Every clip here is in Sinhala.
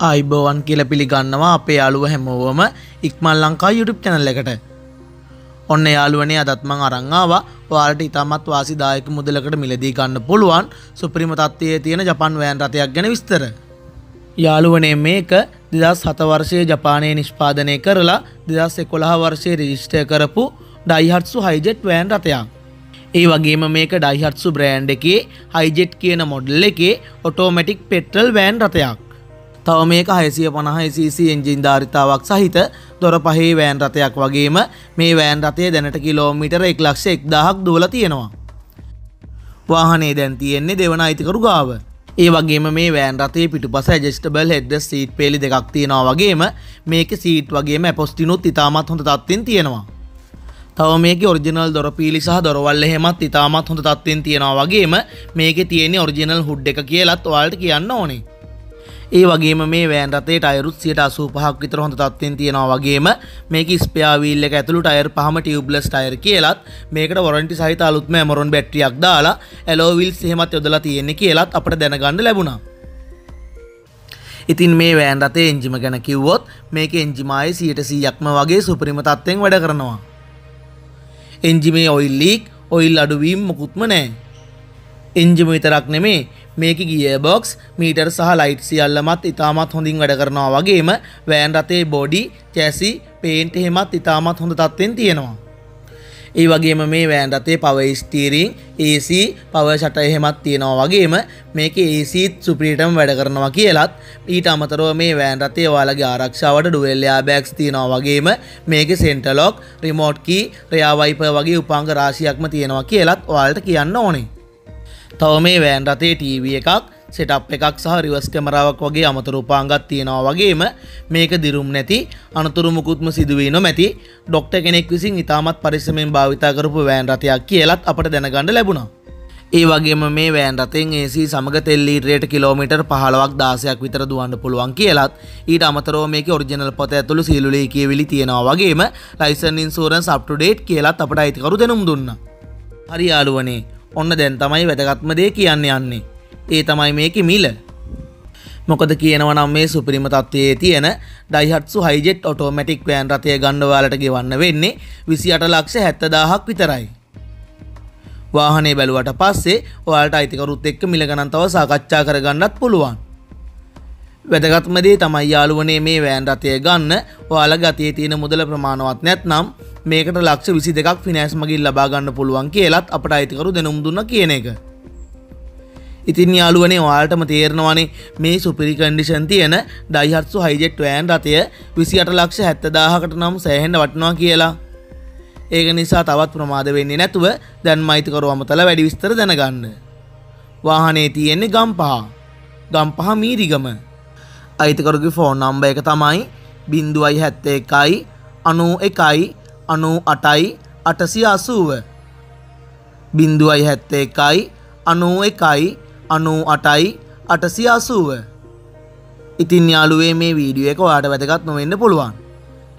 අයිබෝවන් කියල පිළිගන්නවා අපේ යාළුව හැමෝවම ඉක්මල් ලංකා YouTube චැනල් එකට ඔන්න යාළුවනේ අදත්මං අරංආවා වාලට ඉතාමත් වාසිදායක මුදලකට මිලදී ගන්න පුළුවන් සුප්‍රිම තත්වයේ තියෙන ජපන් වෑන් රථයක් ගැන විස්තර. යාළුවනේ මේක දෙදස් හත වර්ෂය ජපානය නිෂ්පාදනය කරලා දෙදස් එකොළහ වර්ෂය රජිෂ්ටය කරපු ඩයිහත්සු හයිජෙට් වෑන් රථයක්. ඒ වගේම මේක ඩයිහත්සු බ්‍රෑන්් එකේ හයිජෙට් කියන මොඩල් එකේ ඔටෝමැටික් පෙට්‍රල් වෑන් රථයක්. තව මේක හයසිය පණහයිසිසි එන්ජින් ධාරිතාවක් සහිත දොර පහේ වෑන් රථයක් වගේම මේ වෑන් රථය දැනට කිලෝමිටර එක් ලක්ෂ එක්දාහක් දුවල තියෙනවා. වාහනේ දැන් තියෙන්නේ දෙවන අයිතිකරු ගාව. ඒ වගේම මේ වෑන් රතේ පිටු පස ජෙස්ටබල් හෙඩ සීට් පෙලි දෙකක් තියෙනවා වගේම මේක සීට් වගේම ඇපොස්ටිනුත් ඉතාමත් හොඳ තත්වෙන් තියෙනවා. තව මේක ඔරිජිනල් දොර පිලි සහ දොරවල් එහෙමත් ඉතාමත් හොඳ තත්වෙන් තියෙනවා වගේම මේක තියෙන ඔරිජිනල් හුඩ් එක කියලත් ඔයාලට කියන්න ඕනේ. ඒ වගේම මේ වෑන් රතේ ටයරුත් සියට අසූ පහක් විතර හොඳ තත්වෙන් තියෙනවා වගේම මේක ස්පයාවීල් එක ඇතුළු ටයර් පහම ටියබ්ලස් ටයර් කියලත් මේකට වොරන්ටි සහිත අලුත්ම ඇමරොන් බැට්‍රියක් දාලා ඇලෝවිල් සහෙමත් යොදලා තියෙන්නේ කියලත් අපට දැනගන්න ලැබුණා. ඉතින් මේ වෑන් රතේ එන්ජිම ගැන කිව්වොත් මේක එන්ජිමයි සියට සීයක්ම වගේ සුපරිම තත්වෙන් වැඩ කරනවා. එන්ජිමේ ඔයිල් ලීක් ඔයිල් අඩුවීම් මොකුත්ම නෑ. එන්ජිම විතරක් නෙමේ මේක ගිය බොක්ස් මීටර් සහ ලයිට් සියල්ලමත් ඉතාමත් හොඳින් වැඩ කරනවා වගේම වෑන් රතේ බොඩි චැසි පේන්ට් එහෙමත් ඉතාමත් හොඳ තත්වෙන් තියෙනවා. ඒ වගේම මේ වෑන් රතේ පව ස්ටීරිං AC පව ෂට එහෙමත් තියෙනවා වගේම මේක ඒසිත් සුප්‍රීටම් වැඩ කරනවා කියලත් ඊට අමතරව මේ වෑන් රතේ ඔයාලගේ ආරක්ෂාවට ඩුවෙල් එයාබෑග්ස් තියෙනවා වගේම මේක centre lock remote key rear wiper වගේ උපාංග රාශියක්ම තියෙනවා කියලත් ඔයාලට කියන්න ඕනේ. තව මේ වෑන් රතේ ටීව එකක් සෙටප් එකක් සහ රිවස් කැමරාවක් වගේ අමතුරු උපාංගත් තියෙනවා වගේම මේක දිරුම් නැති අනතුරු මුකුත්ම සිදුවී නොමැති ඩොක්ට කෙනෙක් විසින් ඉතාමත් පරිස්සමෙන් භාවිතා කරපු වෑන් රථයක් කියලත් අපට දැනගන්න ලැබුණා. ඒ වගේම මේ වෑන් රතෙන් ඒසි සමග තෙල්ලීටරයට කිලෝමිටර් පහලවක් දාසයක් විතර දුවන්න පුළුවන් කියලත් ඊට අමතරව මේක ඔරිජිනල් පොත ඇතුළු සිල්ලුලේ කියවිලි තියෙනවා වගේම ලයිසන් ඉන්සූරන්ස් අප්ටුඩේට් කියලත් අපට අයිතිකරු දෙනුම් දුන්න. හරි යාළුවනේ ඔන්න දැන් තමයි වැදගත්ම දේ කියන්න යන්නේ. ඒ තමයි මේක මිල. මොකද කියනවනම් මේ සුපිරිම තත්වයේ තියෙන ඩයිහත්සු හයිජෙට් ඔටෝමැටික් වෑන් රථය ගණ්ඩවාලට ගෙවන්න වෙන්නේ විසි අට ලක්ෂ හැත්තදාහක් විතරයි. වාහනේ බැලුවට පස්සේ ඔයාලට අයිතිකරුත් එක්ක මිලගනන්තව සාකච්ඡා කරගන්නත් පුළුවන්. වැදගත්මදේ තමයි යාළුවනේ මේ වෑන් රථය ගන්න ඔයාල ගතයේ තියෙන මුදල ප්‍රමාණවත් නැත්නම් මේකට ලක්ෂ විසි දෙකක් ෆිනෑස් මගින් ලබාගන්න පුළුවන් කියලත් අපට අයිතිකරු දෙනුම් දුන්න කියන එක. ඉතින් යාළුවනේ ඔයාලටම තේරනවනේ මේ සුපිරි කන්ඩිෂන් තියෙන ඩයිහත්සු හයිජෙට් වෑන් රතය විසි අට ලක්ෂ හැත්තදාහකට නම් සෑහෙන්ඩ වටනවා කියලා. ඒක නිසා තවත් ප්‍රමාද වෙන්නේ නැතුව දැන් මයිතිකරු අමතල වැඩි විස්තර දැනගන්න. වාහනේ තියෙන්නේ ගම්පහා ගම්පහ මීරිගම අයිතිකරුගේ ෆෝන් නම්බ එක තමයි බින්දුවයි හැත්ත එකයි අනු එකයි අනු අටයි අටසි අසුව. බින්දුවයි හැත්ත එකයි අනු එකයි අනු අටයි අටසි අසුව. ඉතින් යාළුවේ මේ වීඩියෝ එක ඔයාට වැදගත් නොවෙන්න පුළුවන්.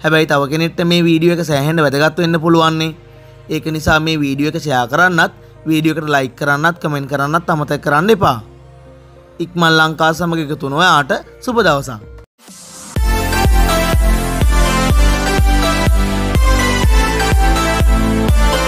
හැබැයි තව කෙනෙට මේ වීඩියෝ එක සෑහෙන්ට වැදගත් වෙන්න පුළුවන්නේ. ඒක නිසා මේ වීඩියෝ එක ෂයා කරන්නත් වීඩියෝ එකට ලයික් කරන්නත් කමෙන්ට් කරන්නත් අමතක කරන්න එපා. ඉක්මල් ලංකා සමග එකතුනොයාට සුබ දවසක්. Thank